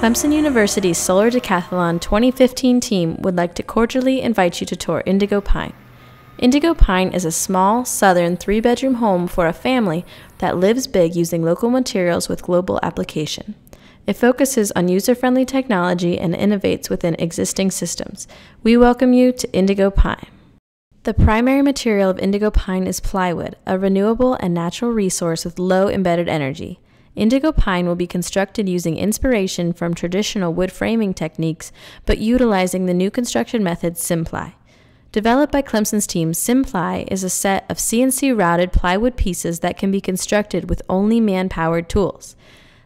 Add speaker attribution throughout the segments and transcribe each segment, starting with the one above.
Speaker 1: Clemson University's Solar Decathlon 2015 team would like to cordially invite you to tour Indigo Pine. Indigo Pine is a small, southern, three bedroom home for a family that lives big using local materials with global application. It focuses on user friendly technology and innovates within existing systems. We welcome you to Indigo Pine. The primary material of indigo pine is plywood, a renewable and natural resource with low embedded energy. Indigo pine will be constructed using inspiration from traditional wood framing techniques, but utilizing the new construction method SIMPLE. Developed by Clemson's team, SIMPLE is a set of CNC routed plywood pieces that can be constructed with only man powered tools.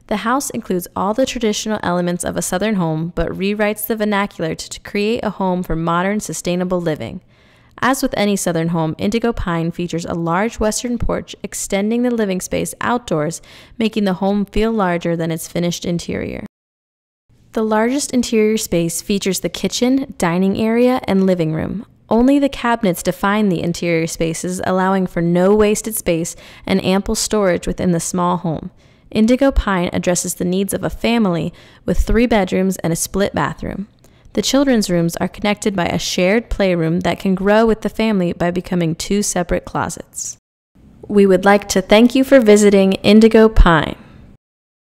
Speaker 1: The house includes all the traditional elements of a Southern home, but rewrites the vernacular to, to create a home for modern, sustainable living. As with any southern home, Indigo Pine features a large western porch extending the living space outdoors, making the home feel larger than its finished interior. The largest interior space features the kitchen, dining area, and living room. Only the cabinets define the interior spaces, allowing for no wasted space and ample storage within the small home. Indigo Pine addresses the needs of a family with three bedrooms and a split bathroom. The children's rooms are connected by a shared playroom that can grow with the family by becoming two separate closets. We would like to thank you for visiting Indigo Pine.